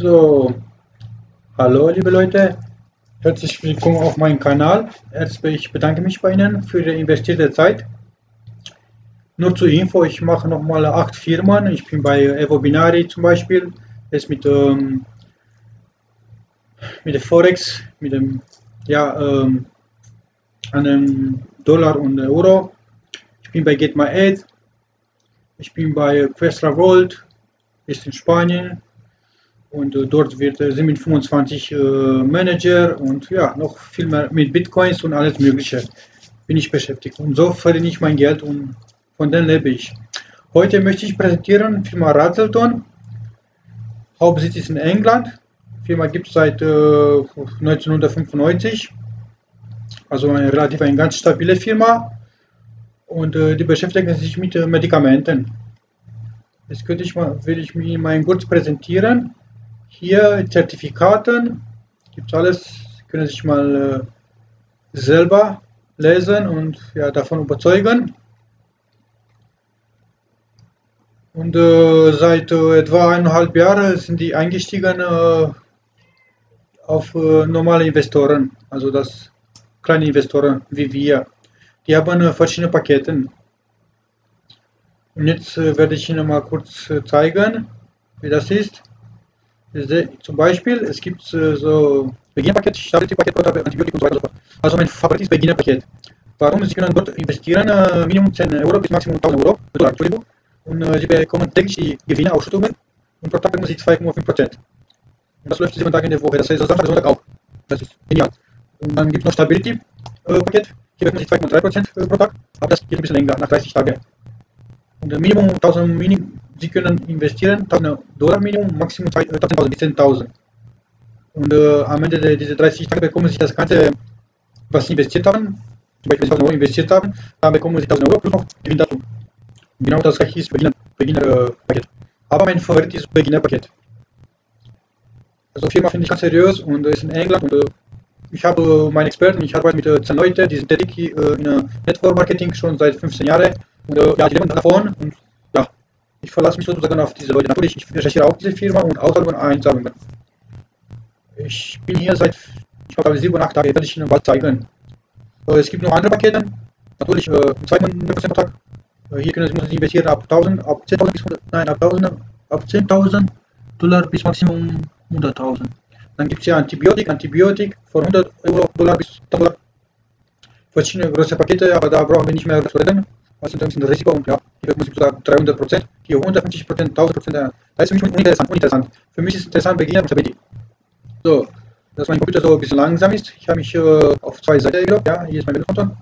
So, hallo liebe Leute, herzlich willkommen auf meinem Kanal. Ich bedanke mich bei Ihnen für die investierte Zeit. Nur zur Info, ich mache nochmal acht Firmen. Ich bin bei Evo Binari zum Beispiel, jetzt mit, ähm, mit der Forex, mit dem ja, ähm, einem Dollar und Euro. Ich bin bei Get My Ad. Ich bin bei Questra Gold, ist in Spanien und äh, dort wird, äh, sind mit 25 äh, Manager und ja, noch viel mehr mit Bitcoins und alles Mögliche bin ich beschäftigt. Und so verdiene ich mein Geld und von denen lebe ich. Heute möchte ich präsentieren Firma Ratzelton. Hauptsitz ist in England. Firma gibt es seit äh, 1995. Also eine relativ eine ganz stabile Firma. Und äh, die beschäftigen sich mit äh, Medikamenten. Jetzt könnte ich mal, will ich mir mal kurz präsentieren. Hier Zertifikaten, gibt es alles, können sich mal äh, selber lesen und ja, davon überzeugen. Und äh, seit äh, etwa eineinhalb Jahren sind die eingestiegen äh, auf äh, normale Investoren, also das kleine Investoren wie wir. Die haben äh, verschiedene Pakete. Und jetzt werde ich Ihnen mal kurz zeigen, wie das ist. Zum Beispiel, es gibt äh, so Beginnerpaket, Starterpaket oder Antibiotika und so weiter. Also mein Favorit ist Beginnerpaket. Warum? Sie können dort investieren, äh, Minimum 10 Euro bis Maximum 1000 Euro, Dollar, Entschuldigung. Und äh, Sie bekommen täglich die Gewinne, Ausschüttungen und pro Tag bekommen Sie 2,5%. Und das läuft sieben Tage in der Woche, das heißt Samstag, Sonntag auch. Das ist genial. Und dann gibt es noch Stability-Paket, hier bekommen Sie 2,3% pro Tag, aber das geht ein bisschen länger, nach 30 Tagen. Und Minimum 1000 Minimum Sie können investieren, 1000 Dollar Minimum, Maximum 10.000 bis 10.000. Und äh, am Ende dieser 30 Tage bekommen Sie das Ganze, was Sie investiert haben. Zum Beispiel, wenn Sie 1000 Euro investiert haben, dann bekommen Sie 1000 Euro plus noch Gewinn dazu. Genau das gleiche ist Beginner, Beginner äh. Aber mein Favorit ist Beginner Paket. Also Firma finde ich ganz seriös und ist in England und äh, ich habe äh, meine Experten, ich arbeite mit äh, 10 Leuten, die sind tätig äh, in Network Marketing schon seit 15 Jahren und ja, die leben davon und ich verlasse mich sozusagen auf diese Leute. Natürlich, ich recherchiere auch diese Firma und Auszahlungen und Einzahlungen. Ich bin hier seit, ich glaube, sieben oder acht Tagen, werde ich Ihnen bald zeigen. Äh, es gibt noch andere Pakete. Natürlich, äh, 2% pro Tag. Hier können Sie, müssen Sie investieren ab 1000, ab 10.000 bis 100, nein, ab 1000, ab 10.000 Dollar bis Maximum 100.000. Dann gibt es ja Antibiotik, Antibiotik von 100 Euro, Dollar bis 1000 Dollar. Verschiedene große Pakete, aber da brauchen wir nicht mehr zu reden. Was ist ein bisschen Risiko und ja, hier muss ich sagen 300 Prozent, hier 150 Prozent, 1000 Prozent. Das ist für mich uninteressant, uninteressant. Für mich ist es interessant Beginner und Stability. So, dass mein Computer so ein bisschen langsam ist. Ich habe mich äh, auf zwei Seiten gelockt. Ja, hier ist mein Benutzerkonto.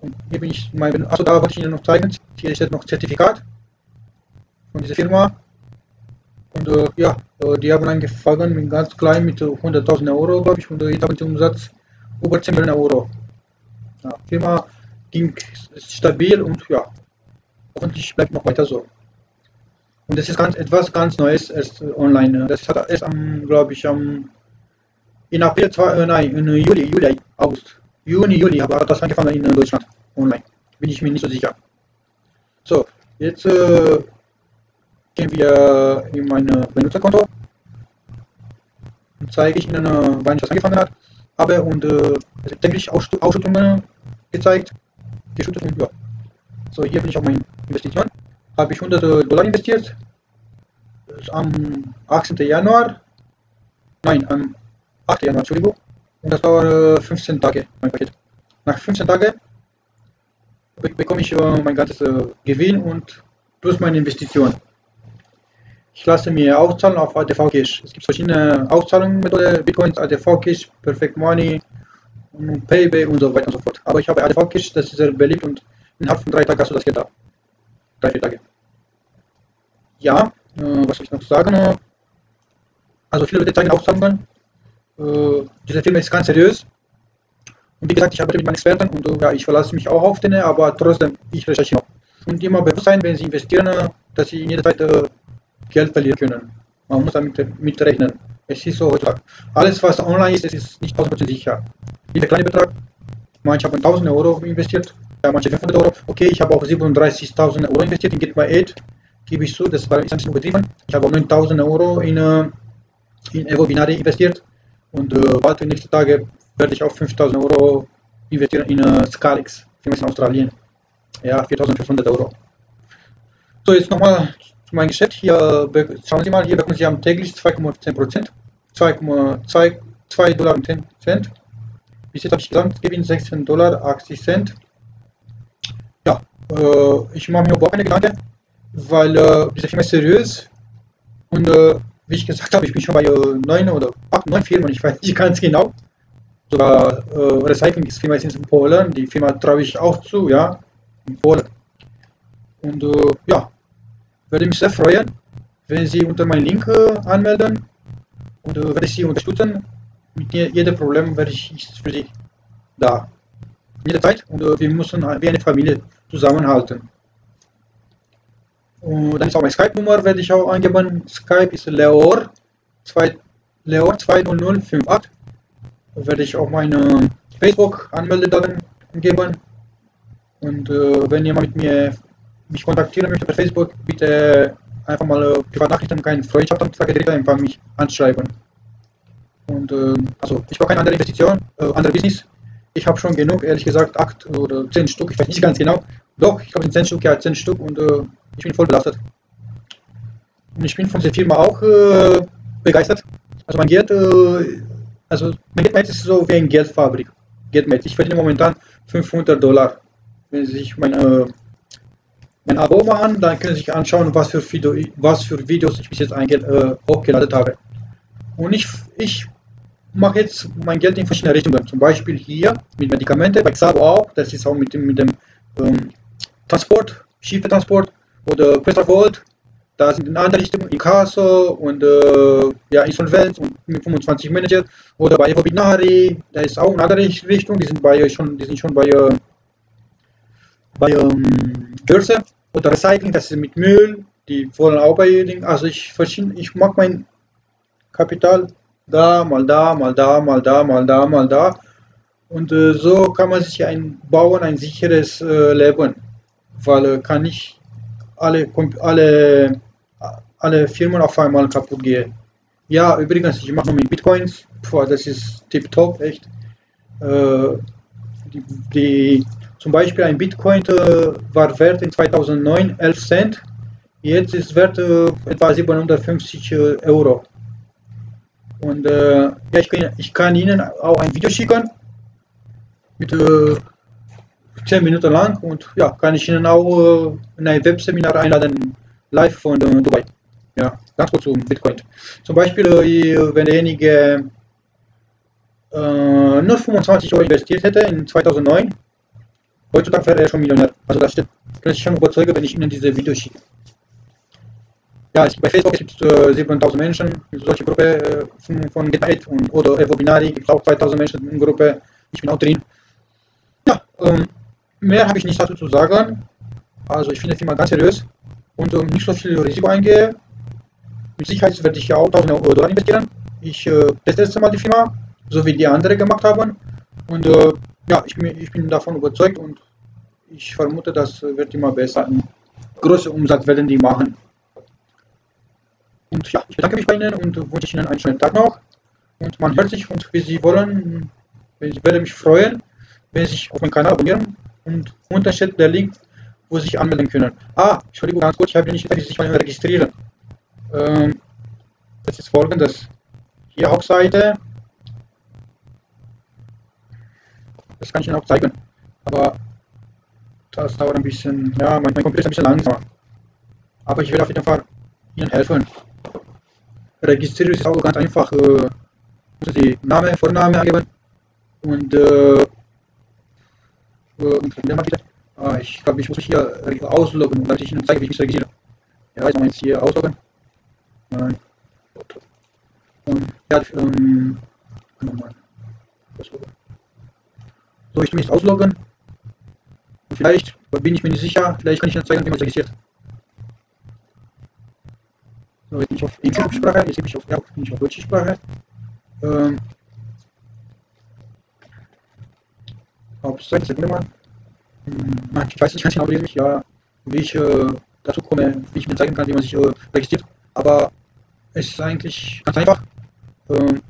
Und hier bin ich mein Achso, da wollte ich Ihnen noch zeigen. Hier ist jetzt noch Zertifikat von dieser Firma. Und äh, ja, äh, die haben angefangen ganz klein mit 100.000 Euro, glaube ich, und jetzt haben sie Umsatz über 10 Millionen Euro. Ja, Firma ging stabil und ja, hoffentlich bleibt noch weiter so. Und das ist ganz etwas ganz Neues erst online. Das hat erst am, glaube ich, am in April, zwei, äh, nein, in Juli, Juli, August, Juni, Juli, aber das angefangen in Deutschland online. Bin ich mir nicht so sicher. So, jetzt äh, gehen wir in mein Benutzerkonto und zeige ich Ihnen, äh, wann ich das angefangen habe. Habe und äh, täglich Ausschüttungen gezeigt geschüttet und ja. So, hier bin ich auf meine Investition. Habe ich 100 Dollar investiert. Am 18. Januar. Nein, am 8. Januar, Entschuldigung. Und das dauert 15 Tage, mein Paket. Nach 15 Tagen bekomme ich äh, mein ganzes äh, Gewinn und plus meine Investition. Ich lasse mir auszahlen auf ADV Cash. Es gibt verschiedene Auszahlungsmethoden, Bitcoins, ADV Cash, Perfect Money, Paypay und so weiter und so fort. Aber ich habe ADV Cash, das ist sehr beliebt und innerhalb von drei Tagen hast du das Geld da. Drei, vier Tage. Ja, äh, was soll ich noch sagen? Also viele Leute zeigen Auszahlungen. Äh, diese Firma ist ganz seriös. Und wie gesagt, ich arbeite mit meinen Experten und äh, ja, ich verlasse mich auch auf denen, aber trotzdem, ich recherchiere noch. Und immer bewusst sein, wenn Sie investieren, dass Sie in jeder Zeit äh, Geld verlieren können. Man muss damit mitrechnen. Es ist so heutzutage. Alles, was online ist, es ist nicht 100% sicher wieder kleine Betrag. Manche haben 1000 Euro investiert, manche 500 Euro. Okay, ich habe auch 37.000 Euro investiert in Get My Aid, gebe ich zu, das war ein bisschen übertrieben. Ich habe auch 9000 Euro in, äh, in Evo Binary investiert und äh, bald in den nächsten Tagen werde ich auch 5000 Euro investieren in äh, Scalix, Firma in Australien. Ja, 4500 Euro. So, jetzt nochmal zu meinem Geschäft. Hier, schauen Sie mal, hier bekommen Sie am täglich 2,10%, 2,2 Dollar und 10 Cent. Ich Gesamtgewinn 16 Dollar 80 Cent. Ja, äh, ich mache mir überhaupt keine Gedanken, weil äh, diese Firma ist seriös und äh, wie ich gesagt habe, ich bin schon bei äh, neun oder acht, neun Firmen, ich weiß nicht ganz genau. Sogar äh, Recycling-Firma ist in Polen, die Firma traue ich auch zu, ja, in Polen. Und äh, ja, würde mich sehr freuen, wenn Sie unter meinen Link äh, anmelden und äh, werde ich Sie unterstützen. Mit jedem Problem werde ich für Sie da. Jederzeit und äh, wir müssen wie eine Familie zusammenhalten. Und dann ist auch meine Skype-Nummer, werde ich auch angeben. Skype ist Leor, 2, Leor 20058. Da werde ich auch meine Facebook-Anmeldedaten geben. Und äh, wenn jemand mit mir mich kontaktieren möchte per Facebook, bitte einfach mal äh, Privatnachrichten, keine Freundschaftsanfrage direkt einfach mich anschreiben. Und äh, also ich brauche keine andere Investition, äh, andere Business. Ich habe schon genug, ehrlich gesagt, 8 oder 10 Stück, ich weiß nicht ganz genau. Doch, ich sind 10 Stück, ja, 10 Stück und äh, ich bin voll belastet. Und ich bin von der Firma auch äh, begeistert. Also mein Geld, äh, also mein Geldmate ist so wie eine Geldfabrik. Geldmate. Ich verdiene momentan 500 Dollar. Wenn Sie sich mein, äh, mein Abo machen, dann können Sie sich anschauen, was für, Video, was für Videos ich bis jetzt eigentlich äh, hochgeladen habe. Und ich, ich mache jetzt mein Geld in verschiedene Richtungen. Zum Beispiel hier mit Medikamenten, bei Xavo auch. Das ist auch mit dem, mit dem ähm, Transport, Schiffetransport oder Crystal Gold. Da sind in andere Richtungen Inkasso und äh, ja, Insolvenz und mit 25 Manager. Oder bei Evo da ist auch eine andere Richtung. Die sind bei schon, die sind schon bei, äh, bei ähm, Börse. Oder Recycling, das ist mit Müll. Die wollen auch bei Also ich, ich mag mein Kapital da, mal da, mal da, mal da, mal da, mal da. Und äh, so kann man sich ein bauen, ein sicheres äh, Leben, weil äh, kann nicht alle, alle, alle Firmen auf einmal kaputt gehen. Ja, übrigens, ich mache mit Bitcoins, Boah, das ist tipptopp, echt. Äh, die, die, zum Beispiel ein Bitcoin äh, war wert in 2009 11 Cent, jetzt ist wert äh, etwa 750 Euro. Und äh, ja, ich kann, ich kann Ihnen auch ein Video schicken mit äh, 10 Minuten lang und ja, kann ich Ihnen auch äh, in ein Webseminar einladen, live von äh, Dubai. Ja, ganz kurz zum Bitcoin. Zum Beispiel, äh, wenn derjenige äh, nur 25 Euro investiert hätte in 2009, heutzutage wäre er schon Millionär. Also das steht, kann ich schon überzeugen, wenn ich Ihnen diese Videos schicke. Ja, bei Facebook gibt es äh, 7000 Menschen, solche Gruppe äh, von, von Geteilt und oder Evo Binari gibt auch 2000 Menschen in Gruppe. Ich bin auch drin. Ja, ähm, mehr habe ich nicht dazu zu sagen. Also ich finde die Firma ganz seriös und ähm, nicht so viel Risiko eingehe. Mit Sicherheit werde ich ja auch 1000 Euro Dollar investieren. Ich äh, teste jetzt mal die Firma, so wie die andere gemacht haben. Und äh, ja, ich bin, ich bin davon überzeugt und ich vermute, das wird immer besser. Große Umsatz werden die machen. Und ja, ich bedanke mich bei Ihnen und wünsche Ihnen einen schönen Tag noch. Und man hört sich und wie Sie wollen, ich werde mich freuen, wenn Sie sich auf meinen Kanal abonnieren und unten steht der Link, wo Sie sich anmelden können. Ah, Entschuldigung, ganz kurz, ich habe nicht gesagt, wie Sie sich registrieren. Ähm, das ist folgendes. Hier Hauptseite. Das kann ich Ihnen auch zeigen. Aber das dauert ein bisschen, ja, mein, mein Computer ist ein bisschen langsamer. Aber ich werde auf jeden Fall Ihnen helfen. Registrieren ist auch ganz einfach. Äh, müssen Sie Name, Vorname angeben und äh, äh, wieder. Ah, ich glaube, ich muss mich hier ausloggen, damit ich Ihnen zeige, wie ich mich registriere. Ja, mal jetzt hier ausloggen. Nein. Und ja, ähm, nochmal. So, ich mich ausloggen. Und vielleicht bin ich mir nicht sicher, vielleicht kann ich Ihnen zeigen, wie man registriert. Ich auf englische Sprache, jetzt bin ich auf, ja, bin ich auf deutsche Sprache. Ähm, Hauptseite, Sekunde mal. Hm, ich weiß nicht ganz genau, wie ich, ja, wie ich äh, dazu komme, wie ich mir zeigen kann, wie man sich äh, registriert. Aber es ist eigentlich ganz einfach. ähm,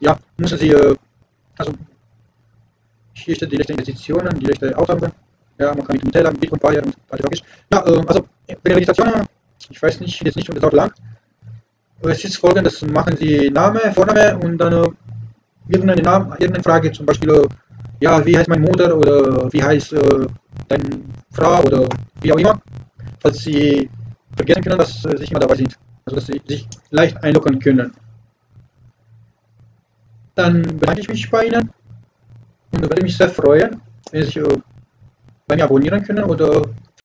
ja, müssen Sie, äh, also hier steht die letzte Investitionen, die letzte Ausgaben. Ja, man kann mit Nutella, mit Bitcoin feiern und alles Ja, äh, also bei der Registrationen, ich weiß nicht, jetzt nicht dauert lang. Es ist folgendes, machen Sie Name, Vorname und dann äh, irgendeine, Name, irgendeine Frage, zum Beispiel, äh, ja, wie heißt meine Mutter oder wie heißt äh, deine Frau oder wie auch immer, falls Sie vergessen können, dass Sie immer dabei sind, also dass Sie sich leicht einloggen können. Dann bedanke ich mich bei Ihnen und würde mich sehr freuen, wenn Sie sich äh, bei mir abonnieren können oder